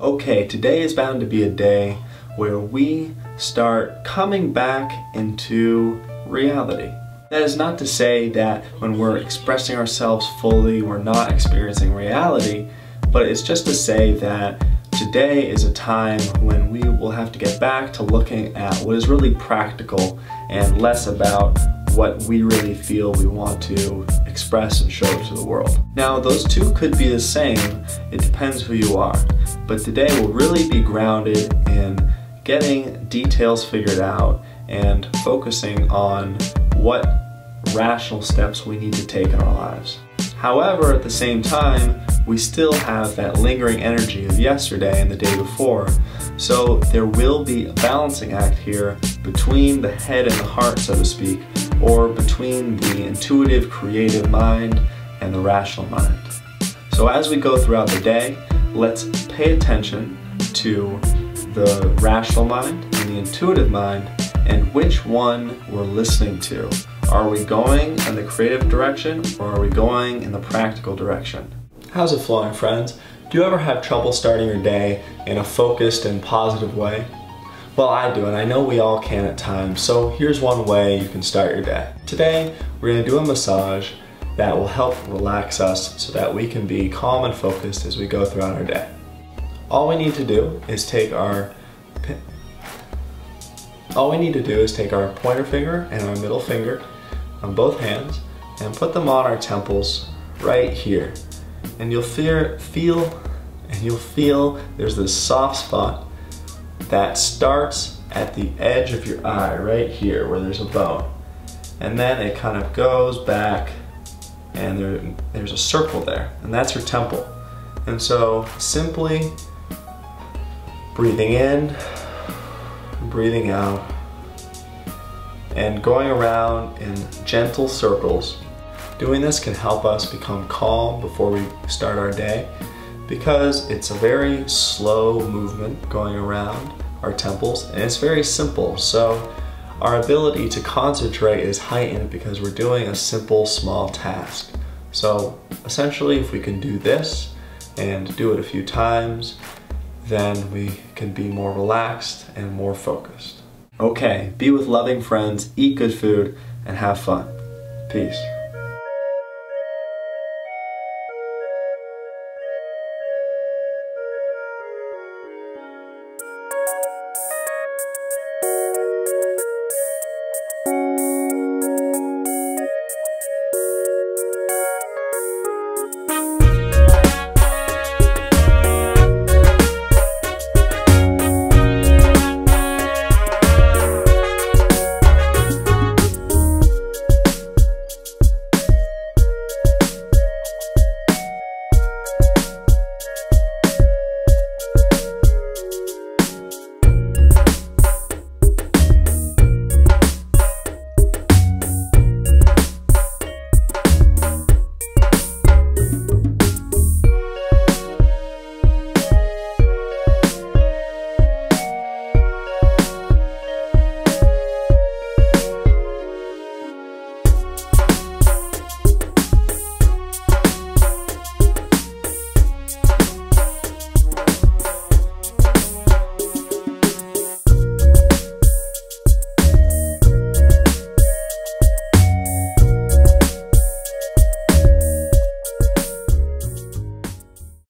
Okay, today is bound to be a day where we start coming back into reality. That is not to say that when we're expressing ourselves fully, we're not experiencing reality, but it's just to say that today is a time when we will have to get back to looking at what is really practical and less about what we really feel we want to express and show to the world. Now, those two could be the same, it depends who you are. But today will really be grounded in getting details figured out and focusing on what rational steps we need to take in our lives. However, at the same time, we still have that lingering energy of yesterday and the day before, so there will be a balancing act here between the head and the heart, so to speak, or between the intuitive, creative mind and the rational mind. So as we go throughout the day, let's pay attention to the rational mind and the intuitive mind and which one we're listening to. Are we going in the creative direction or are we going in the practical direction? How's it flowing, friends? Do you ever have trouble starting your day in a focused and positive way? Well, I do, and I know we all can at times, so here's one way you can start your day. Today, we're gonna do a massage that will help relax us so that we can be calm and focused as we go throughout our day. All we need to do is take our all we need to do is take our pointer finger and our middle finger on both hands and put them on our temples right here. And you'll feel, feel and you'll feel there's this soft spot that starts at the edge of your eye right here where there's a bone. And then it kind of goes back and there, there's a circle there and that's your temple. And so simply breathing in, breathing out, and going around in gentle circles. Doing this can help us become calm before we start our day because it's a very slow movement going around our temples and it's very simple. So our ability to concentrate is heightened because we're doing a simple small task. So essentially if we can do this and do it a few times, then we can be more relaxed and more focused. Okay, be with loving friends, eat good food, and have fun. Peace.